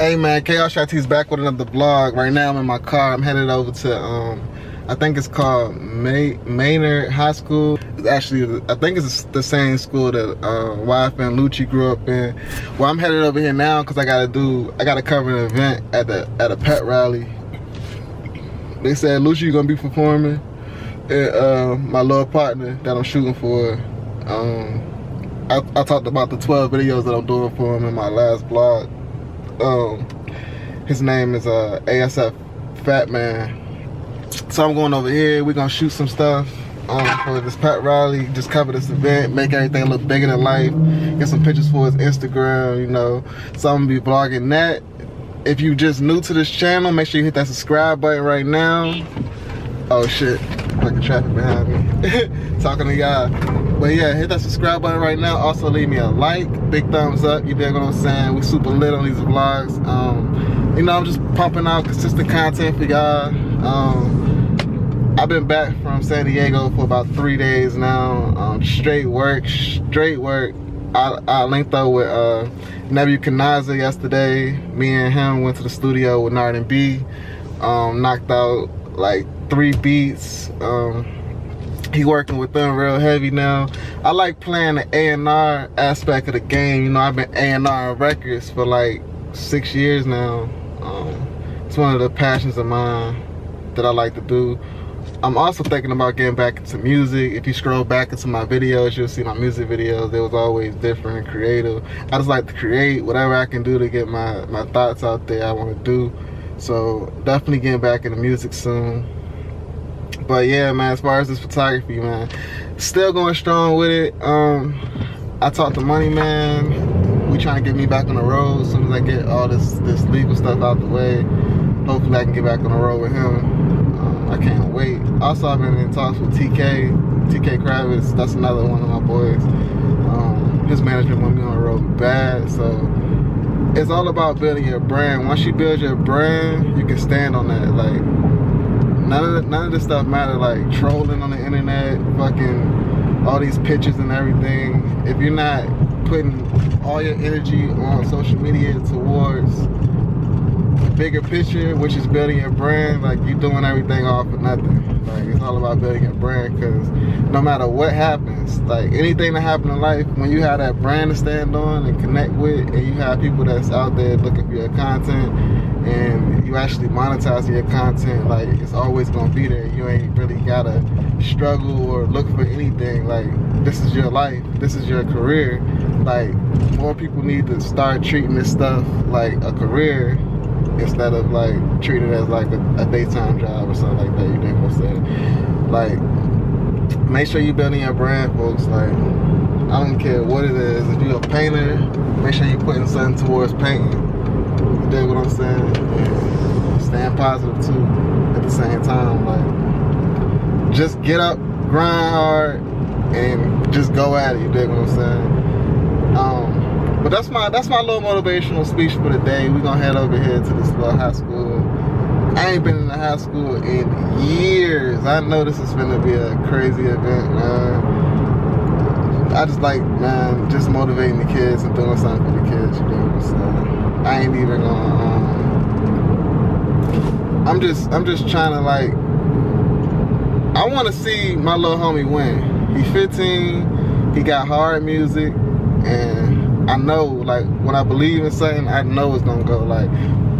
Hey man, Chaos T's back with another vlog. Right now I'm in my car. I'm headed over to um I think it's called May Maynard High School. It's actually I think it's the same school that uh YFN Lucci grew up in. Well I'm headed over here now because I gotta do I gotta cover an event at the at a pet rally. They said Lucci gonna be performing. And uh my little partner that I'm shooting for. Um I, I talked about the 12 videos that I'm doing for him in my last vlog um, his name is uh, ASF Fat Man. So I'm going over here. We're gonna shoot some stuff um, for this pet rally. Just cover this event, make everything look bigger than life. Get some pictures for his Instagram. You know, so I'm gonna be vlogging that. If you just new to this channel, make sure you hit that subscribe button right now. Oh shit, fucking traffic behind me. Talking to y'all. But yeah, hit that subscribe button right now. Also leave me a like, big thumbs up. You dig what I'm saying? We super lit on these vlogs. Um, you know, I'm just pumping out consistent content for y'all. Um, I've been back from San Diego for about three days now. Um, straight work, straight work. I, I linked up with uh, Nebuchadnezzar yesterday. Me and him went to the studio with Nard and B. Um, knocked out like three beats. Um, he working with them real heavy now. I like playing the A&R aspect of the game. You know, I've been A&R records for like six years now. Um, it's one of the passions of mine that I like to do. I'm also thinking about getting back into music. If you scroll back into my videos, you'll see my music videos. They was always different and creative. I just like to create whatever I can do to get my, my thoughts out there I want to do. So definitely getting back into music soon but yeah man as far as this photography man still going strong with it. Um i talked to money man. We trying to get me back on the road as soon as i get all this this legal stuff out the way. Hopefully i can get back on the road with him. Um, i can't wait. Also i've been in talks with tk tk kravitz that's another one of my boys. Um, his management want me on the road bad so it's all about building your brand. Once you build your brand you can stand on that like none of none of this stuff matter like trolling on the internet fucking all these pictures and everything. If you're not putting all your energy on social media towards the bigger picture which is building your brand like you're doing everything all for nothing. Like it's all about building your brand because no matter what happens like anything that happens in life when you have that brand to stand on and connect with and you have people that's out there looking for your content and you actually monetize your content, like it's always gonna be there. You ain't really gotta struggle or look for anything. Like this is your life, this is your career. Like more people need to start treating this stuff like a career instead of like treat it as like a, a daytime job or something like that. You think I'm saying? Like make sure you building your brand, folks. Like I don't care what it is. If you're a painter, make sure you're putting something towards painting dig what I'm saying? Staying positive too at the same time. Like just get up, grind hard, and just go at it, you dig what I'm saying? Um, but that's my that's my little motivational speech for the day. We're gonna head over here to this little high school. I ain't been in the high school in years. I know this is gonna be a crazy event, man. I just like, man, just motivating the kids and doing something for the kids, you know what saying? I ain't even gonna. Um, I'm just, I'm just trying to like. I want to see my little homie win. He's 15. He got hard music, and I know, like, when I believe in something, I know it's gonna go. Like,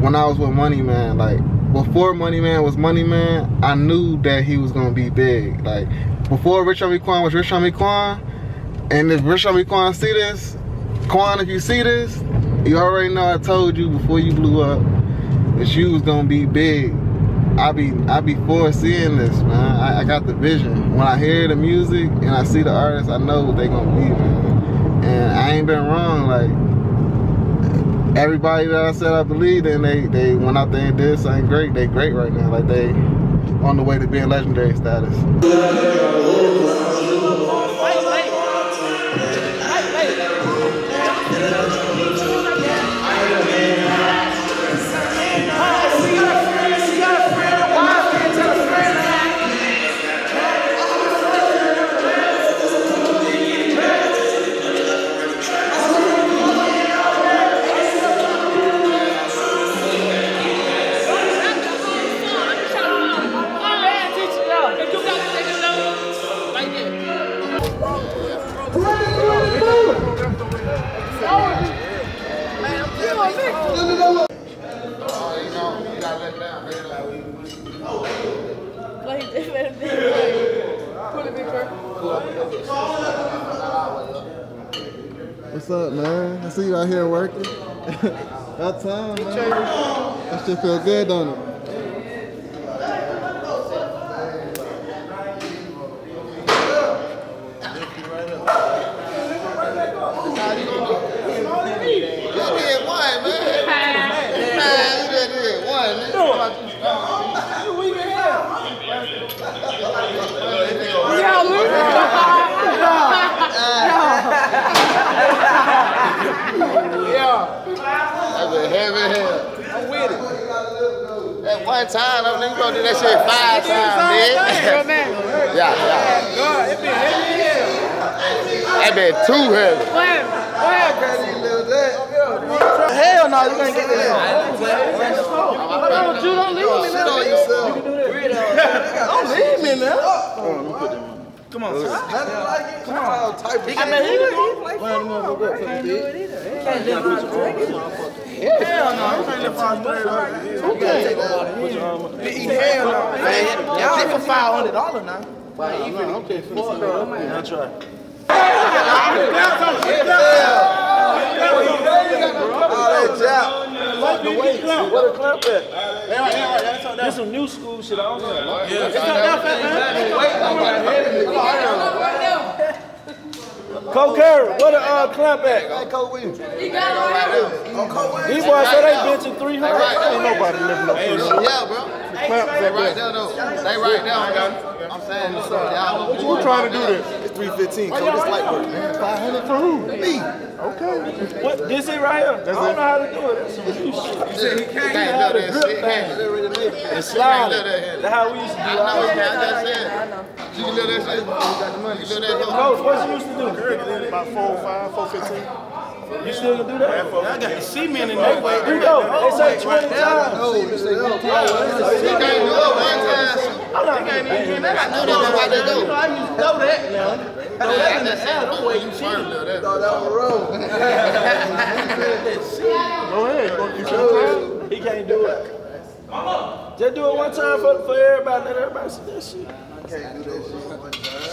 when I was with Money Man, like, before Money Man was Money Man, I knew that he was gonna be big. Like, before Rich Homie Quan was Rich Homie Quan, and if Homie Quan see this, Quan, if you see this, you already know I told you before you blew up that you was gonna be big. I be I be foreseeing this, man. I, I, got the vision. When I hear the music and I see the artists, I know what they gonna be, man. And I ain't been wrong. Like everybody that I said I believed in, they they went out there and did something great. They great right now. Like they on the way to being legendary status. What's up, man? I see you out here working. About time, man. That shit feel good, don't it? Time, I'm gonna do that shit five times, man. yeah, yeah. God, it been heavy hell. That been too heavy. Go ahead, go ahead, Granny. Hell no, you can't get that. Don't you don't leave me now. Don't leave me now. Come on, sir. Come on. I mean, he can do it. Can't do it either. He can't live on Hell no, he can't live on Who can? Hell no. Man, y'all hit for five hundred dollars now. Wow, you finna okay, finna I'll try. This some new school shit. I don't know. Cole Curry, what a uh, clamp at? Hey, Cole Williams. These boys say they benching 300. Ain't nobody living up here. Yeah, bro. They right there, though. They right there. I'm saying, y'all. Who trying to do this? It's 315. Code this light work, man. 500 for who? Me. Okay. What? This it right here? I don't know how to do it. you said new. He can't do that shit. He can't do that. And slide it. That's how we used to do it. I know, it. man. I just said. You can live that shit. You got the money. You live that shit. Coach, what you used to do? About four, five, four, fifteen. You still can do that? I got the cement in there. Here you go. They say 20 times. He can't do it one time. I'm not even I know that about that though. I used to know that now. I just said, don't wait. You firm do that. Go ahead. You gonna- you gonna try? He can't do it. Just do it one time for, for everybody. Let everybody see that shit.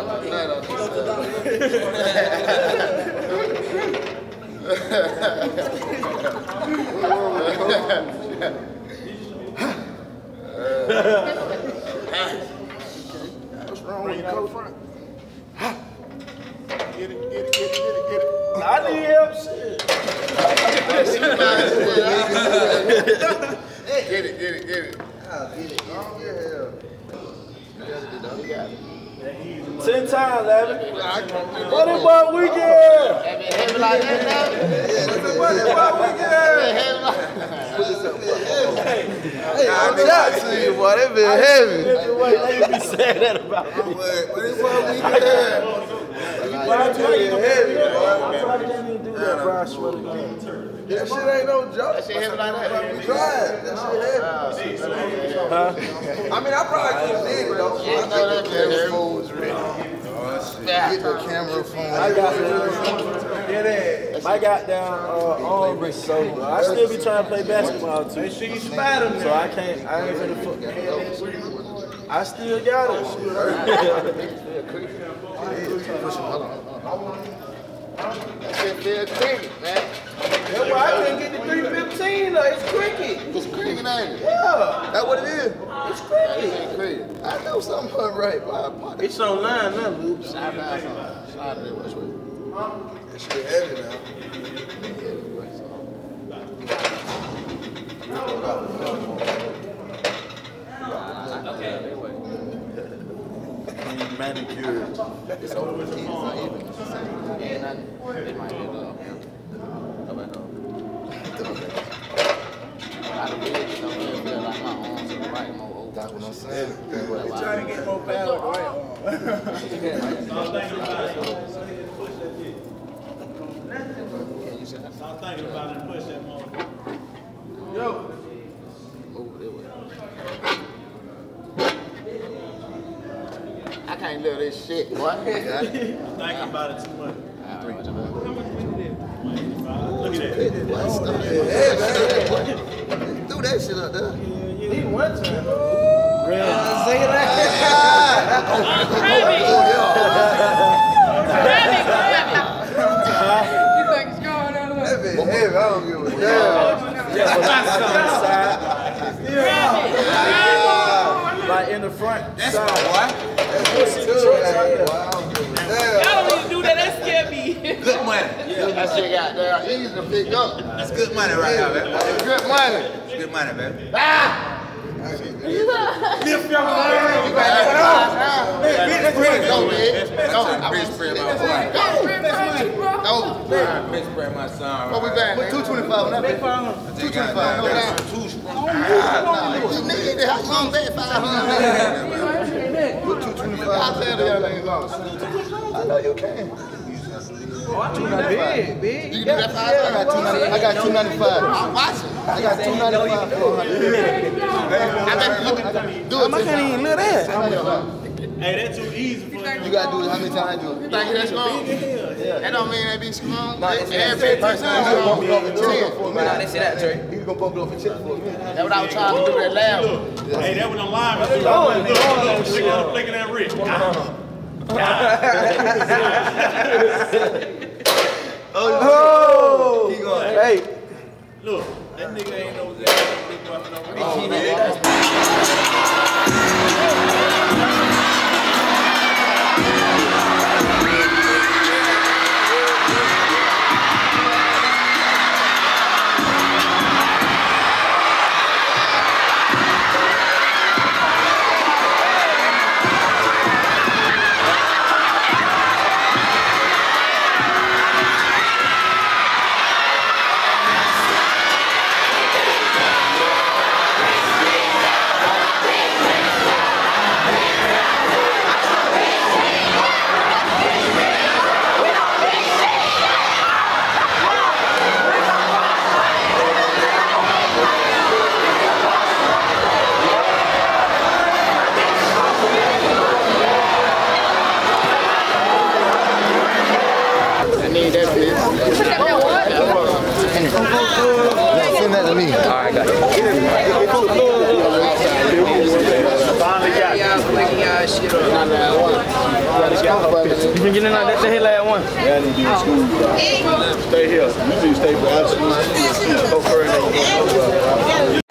about the night on this side. Evan. What about weekend? Heavy like that now? I'm to you, boy. That been heavy. Wait, let me be saying that about me. But I tell you, Heavy, boy. I probably can't do that, bro. I swear to God. That shit ain't no joke. That shit heavy like that? We tried. That shit heavy. I mean, I probably could have did it, though. Yeah, no, that shit heavy. Get the camera phone. I got Get it. my goddamn uh, arm is so. I still be trying to play basketball too. She can spider me. So I can't. I ain't finna fuck. I still got it. That shit feel cricket, man. That's why I can't get the 315 though. It's cricket. It's cricket, ain't it? Yeah. That what it is? It's cricket. ain't cricket. I know something wasn't right, but I pocket. It's online now, Luke. Slide down some. Slide it which way? That shit heavy now. Manicured. It's over with. It's not even. It's the same. Ain't nothing. They might hit up. How about that? I don't really get no feel like my arms to the right more over. That's I'm. Trying to get more power right Stop thinking about it and push that motherfucker. Yo. I can't live this shit, boy. Thinking about it too much. How much you did? Look at that. Do that shit up there. He one time. Like in the front. That's side. my Y'all don't even do that. That scared me. Good money. Easy to pick up. That's good money right now, man. It's good money. It's good money, man. Ah! Lift your Go, man. Go. Big spread my. Go. Big spread my son. What we back, man? 225 on that. 225. No down. Two you have long that 500. Put 225. I'll tell young ladies on. I know you can. Big, big. You can do that 500. I got 295. I'm watching. I got 295 for 100. I bet you can do it. I can't even live that. Hey, that's too easy for you. You gotta do it how many times I do it? You think that's strong? That don't mean they be strong. Nah, it's Every 15 First time times he was gonna strong. pump it up for Ten. for me. Nah, they say that, Trey. He was gonna bump it up for chip for me. That's what I was trying to do that lab. Hey, that was the lineman. Look, look, look, look, look, look at that Rick. Oh. oh. Hey. Look, that nigga ain't no that Send that to me. All right, got You been getting out that the hell last one? Yeah, I need to be in school. Stay here. You need to stay out of school. Go further.